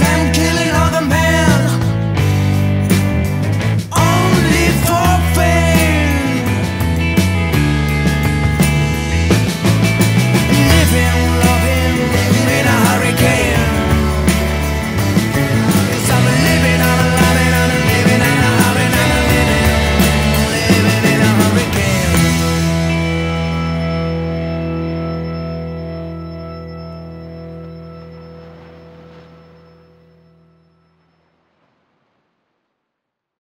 them killers.